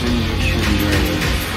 Send your.